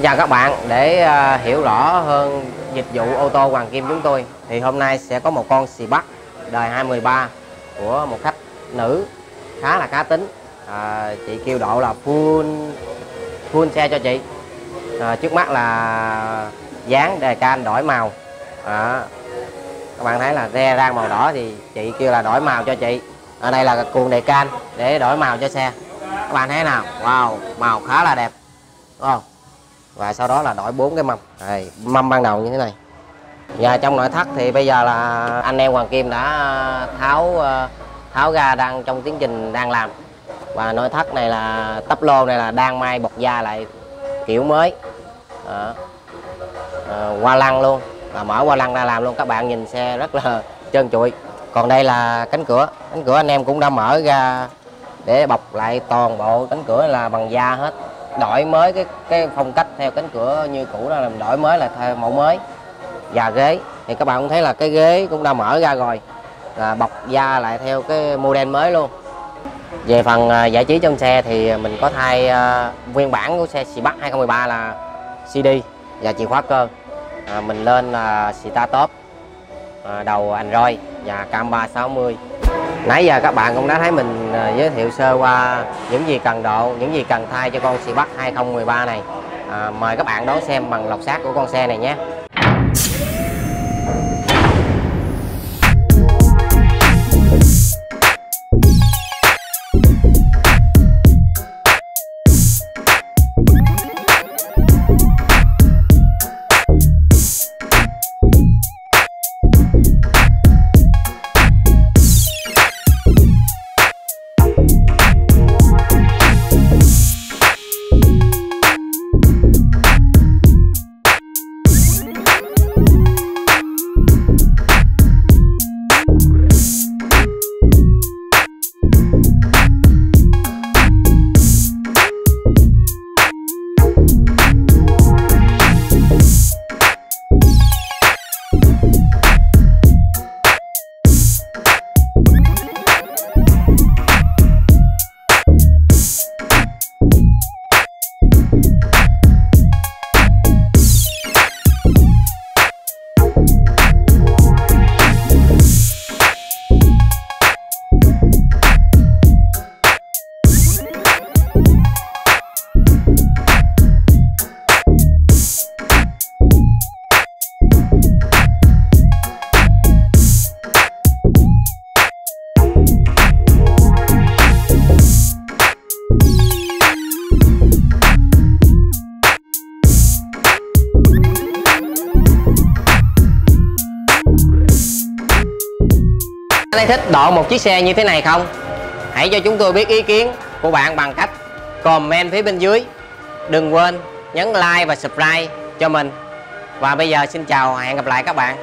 Xin chào các bạn, để uh, hiểu rõ hơn dịch vụ ô tô Hoàng Kim chúng tôi thì hôm nay sẽ có một con xì bắt đời 213 của một khách nữ khá là cá tính. À, chị kêu độ là full full xe cho chị. À, trước mắt là dán đề can đổi màu. À, các bạn thấy là re rang màu đỏ thì chị kêu là đổi màu cho chị. Ở đây là cuộn đề can để đổi màu cho xe. Các bạn thấy nào? Wow màu khá là đẹp. Đúng không và sau đó là đổi bốn cái mâm. Đây, mâm ban đầu như thế này. Và trong nội thất thì bây giờ là anh em Hoàng Kim đã à, tháo à, tháo ra đang trong tiến trình đang làm. Và nội thất này là tắp lô này là đang may bọc da lại kiểu mới. À, à, qua lăng luôn. Và mở qua lăng ra làm luôn. Các bạn nhìn xe rất là trơn trụi. Còn đây là cánh cửa. Cánh cửa anh em cũng đã mở ra để bọc lại toàn bộ cánh cửa là bằng da hết đổi mới cái cái phong cách theo cánh cửa như cũ đó làm đổi mới là theo mẫu mới. Và ghế thì các bạn cũng thấy là cái ghế cũng đã mở ra rồi. Là bọc da lại theo cái model mới luôn. Về phần à, giải trí trong xe thì mình có thay uh, nguyên bản của xe Sibat 2013 là CD và chìa khóa cơ. À, mình lên là Sita Top à, đầu Android và cam 360 nãy giờ các bạn cũng đã thấy mình à, giới thiệu sơ qua những gì cần độ những gì cần thay cho con Sibat 2013 này. À, mời các bạn đón xem bằng lọc xác của con xe này nhé. Anh thích độ một chiếc xe như thế này không? Hãy cho chúng tôi biết ý kiến của bạn bằng cách comment phía bên dưới. Đừng quên nhấn like và subscribe cho mình. Và bây giờ xin chào, hẹn gặp lại các bạn.